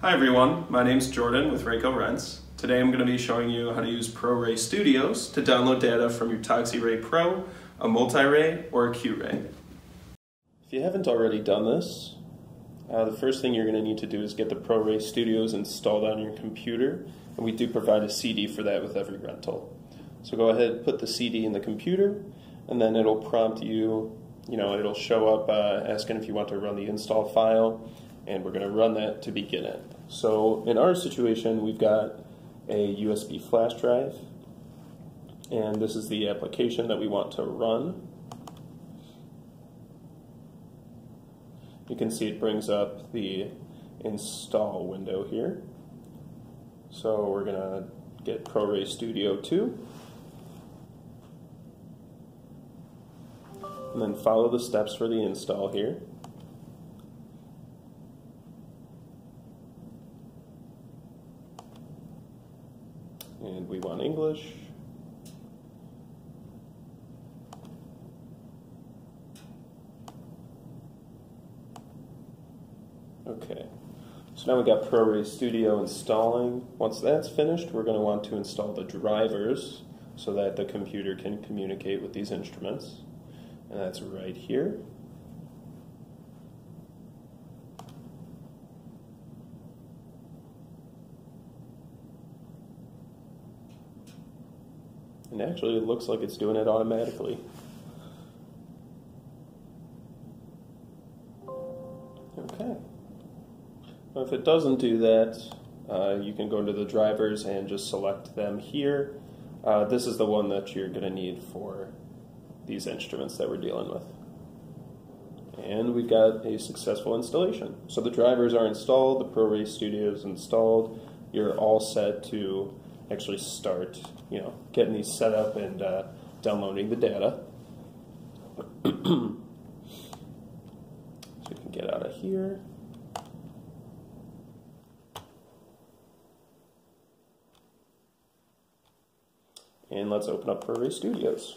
Hi everyone, my name is Jordan with RAECO Rents. Today I'm going to be showing you how to use ProRAE Studios to download data from your ToxiRAE Pro, a MultiRAE, or a QRAE. If you haven't already done this, uh, the first thing you're going to need to do is get the ProRAE Studios installed on your computer, and we do provide a CD for that with every rental. So go ahead, put the CD in the computer, and then it'll prompt you, you know, it'll show up uh, asking if you want to run the install file, and we're going to run that to begin it. So in our situation, we've got a USB flash drive, and this is the application that we want to run. You can see it brings up the install window here. So we're going to get ProRAE Studio 2. And then follow the steps for the install here. and we want English. Okay, so now we got ProRAE Studio installing. Once that's finished, we're going to want to install the drivers so that the computer can communicate with these instruments. And that's right here. And actually it looks like it's doing it automatically. Okay. If it doesn't do that, uh, you can go into the drivers and just select them here. Uh, this is the one that you're going to need for these instruments that we're dealing with. And we've got a successful installation. So the drivers are installed, the ProRAE Studio is installed, you're all set to actually start, you know, getting these set up and uh, downloading the data. so we can get out of here. And let's open up ProRAE Studios.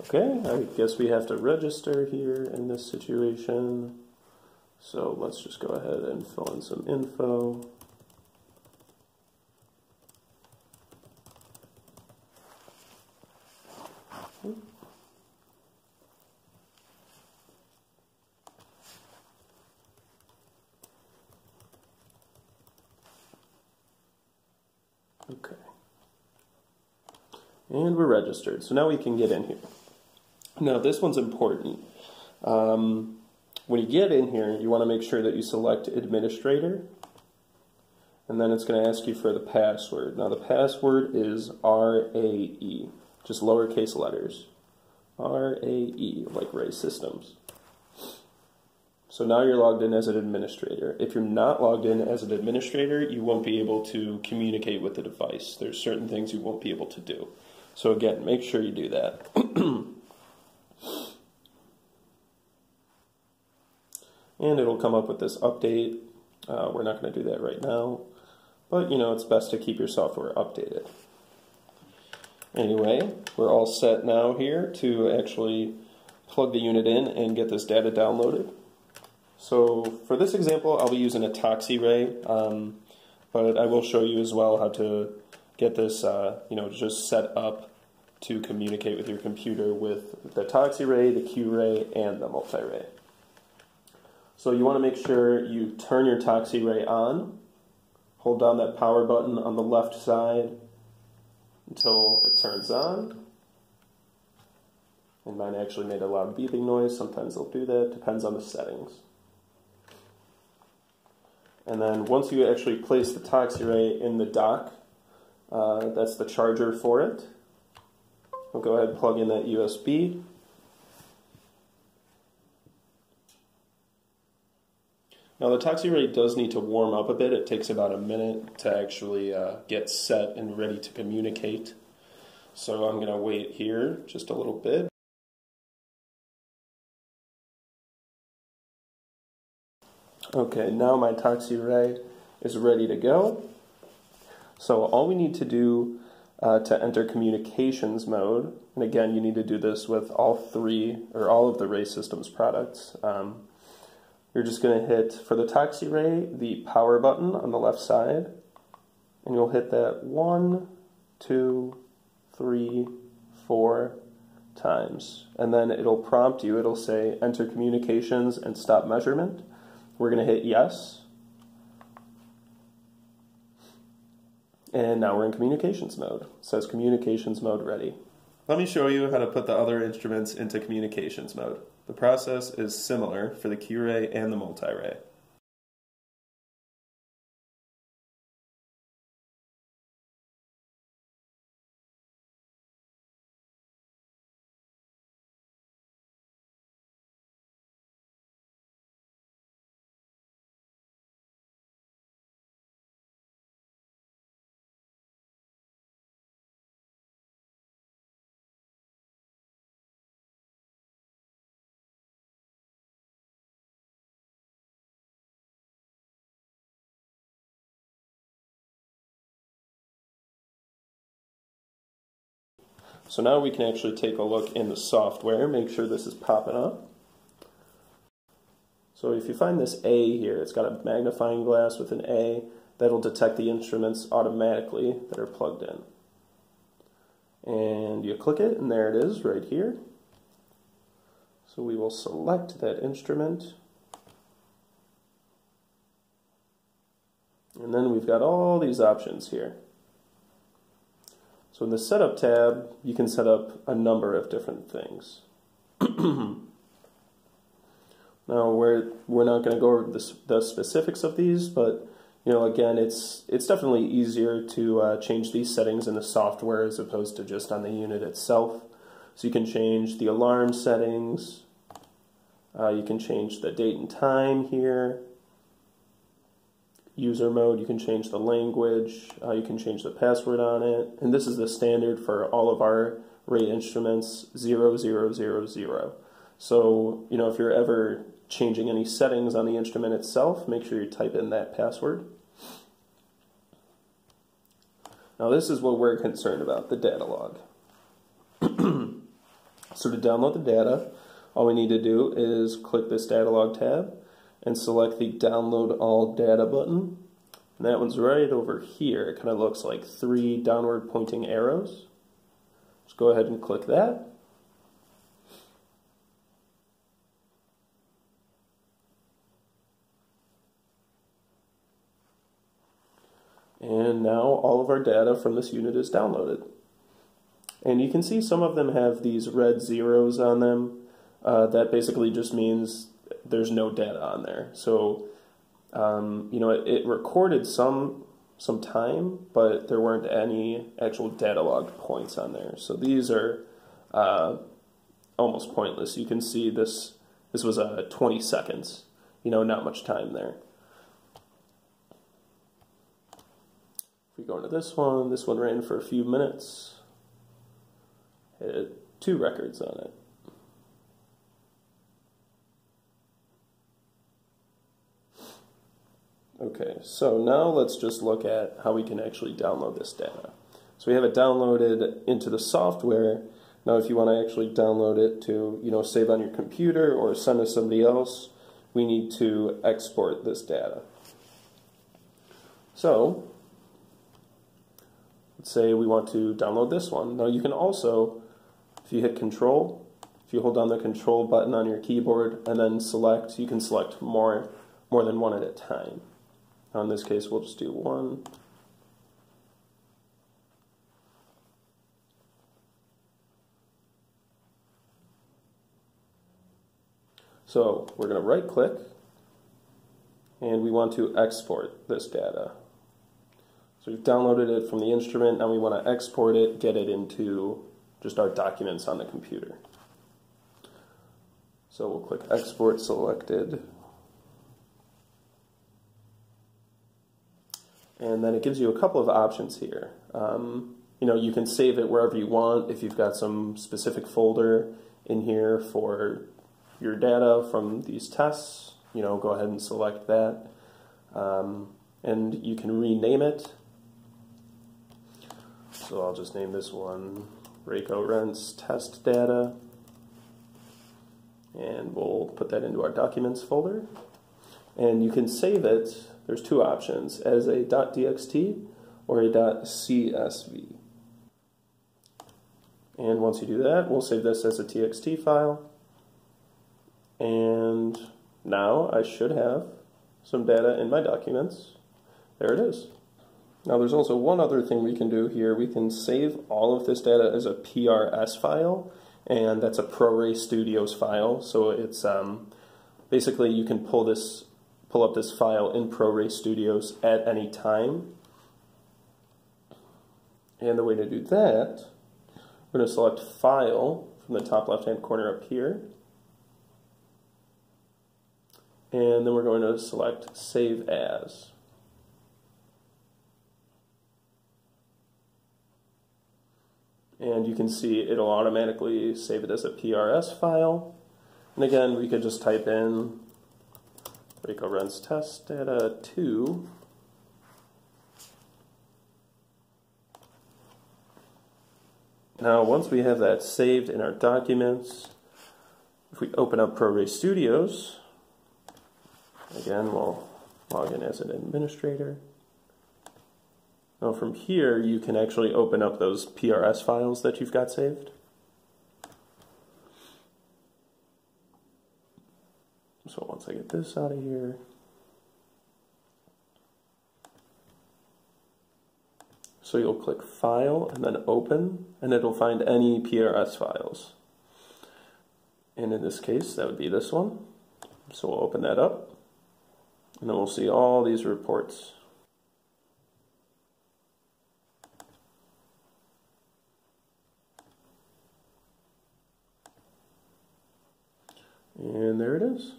Okay, I guess we have to register here in this situation. So let's just go ahead and fill in some info. Okay. And we're registered. So now we can get in here. Now this one's important. Um, when you get in here, you want to make sure that you select administrator. And then it's going to ask you for the password. Now the password is RAE, just lowercase letters. RAE, like RAE Systems. So now you're logged in as an administrator. If you're not logged in as an administrator, you won't be able to communicate with the device. There's certain things you won't be able to do. So again, make sure you do that. and it'll come up with this update. Uh, we're not going to do that right now, but you know, it's best to keep your software updated. Anyway, we're all set now here to actually plug the unit in and get this data downloaded. So for this example, I'll be using a ToxiRAE, um, but I will show you as well how to get this, uh, you know, just set up to communicate with your computer with the ToxiRAE, the QRAE, and the MultiRAE. So you want to make sure you turn your ToxiRAE on, hold down that power button on the left side until it turns on. And mine actually made a loud beeping noise. Sometimes they'll do that. Depends on the settings. And then once you actually place the ToxiRAE in the dock, uh, that's the charger for it. We'll go ahead and plug in that USB. Now the ToxiRAE does need to warm up a bit. It takes about a minute to actually uh, get set and ready to communicate. So I'm going to wait here just a little bit. Okay, now my ToxiRAE is ready to go. So all we need to do uh, to enter communications mode, and again, you need to do this with all three or all of the RAE Systems products. Um, you're just going to hit, for the ToxiRAE, the power button on the left side, and you'll hit that one, two, three, four times. And then it'll prompt you, it'll say enter communications and stop measurement. We're going to hit yes. And now we're in communications mode. It says communications mode ready. Let me show you how to put the other instruments into communications mode. The process is similar for the QRAE and the MultiRAE. So now we can actually take a look in the software, make sure this is popping up. So if you find this A here, it's got a magnifying glass with an A, that'll detect the instruments automatically that are plugged in. And you click it, and there it is right here. So we will select that instrument. And then we've got all these options here. So in the Setup tab, you can set up a number of different things. now, we're, we're not going to go over the, the, specifics of these, but you know, again, it's, it's definitely easier to uh, change these settings in the software as opposed to just on the unit itself. So you can change the alarm settings, uh, you can change the date and time here, user mode, you can change the language, uh, you can change the password on it, and this is the standard for all of our RAE instruments 0000. So, you know, if you're ever changing any settings on the instrument itself, make sure you type in that password. Now this is what we're concerned about, the data log. so to download the data, all we need to do is click this data log tab, and select the download all data button. And that one's right over here. It kind of looks like three downward pointing arrows. Just go ahead and click that. And now all of our data from this unit is downloaded. And you can see some of them have these red zeros on them. Uh, that basically just means there's no data on there. So, um, you know, it, it, recorded some some time, but there weren't any actual data log points on there. So these are uh, almost pointless. You can see this this was uh, 20 seconds. You know, not much time there. If we go into this one, this one ran for a few minutes. It had two records on it. Okay, so now let's just look at how we can actually download this data. So we have it downloaded into the software. Now if you want to actually download it to, you know, save on your computer or send to somebody else, we need to export this data. So, let's say we want to download this one. Now you can also, if you hit control, if you hold down the control button on your keyboard and then select, you can select more, more than one at a time. Now in this case, we'll just do one. So we're going to right click and we want to export this data. So we've downloaded it from the instrument, now we want to export it, get it into just our documents on the computer. So we'll click export selected and then it gives you a couple of options here. Um, you know, you can save it wherever you want. If you've got some specific folder in here for your data from these tests, you know, go ahead and select that. Um, and you can rename it. So I'll just name this one RAECO Rents Test Data. And we'll put that into our Documents folder. And you can save it, there's two options, as a .txt or a .csv. And once you do that, we'll save this as a txt file. And now I should have some data in my documents. There it is. Now there's also one other thing we can do here. We can save all of this data as a PRS file, and that's a ProRAE Studios file. So it's um, basically you can pull this, pull up this file in ProRAE Studios at any time. And the way to do that, we're going to select File from the top left-hand corner up here. And then we're going to select Save As. and you can see it'll automatically save it as a PRS file. And again, we could just type in RAECO runs test data uh, 2 Now, once we have that saved in our documents, if we open up ProRAE Studios, again, we'll log in as an administrator. Now from here, you can actually open up those PRS files that you've got saved. So once I get this out of here, so you'll click File and then Open, and it'll find any PRS files. And in this case, that would be this one. So we'll open that up, and then we'll see all these reports. And there it is.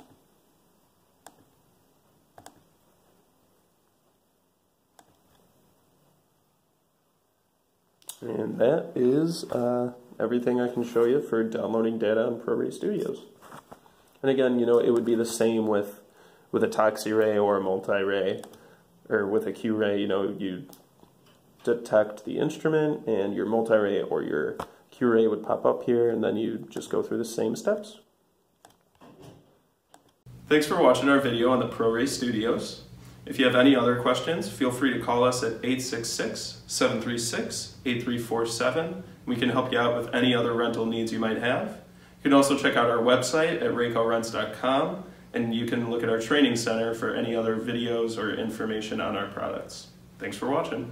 And that is uh, everything I can show you for downloading data on ProRAE Studios. And again, you know, it would be the same with with a ToxiRAE or a MultiRAE, or with a QRAE, you know, you detect the instrument and your MultiRAE or your QRAE would pop up here, and then you just go through the same steps. Thanks for watching our video on the ProRAE Studios. If you have any other questions, feel free to call us at 866-736-8347. We can help you out with any other rental needs you might have. You can also check out our website at raecorents.com and you can look at our training center for any other videos or information on our products. Thanks for watching.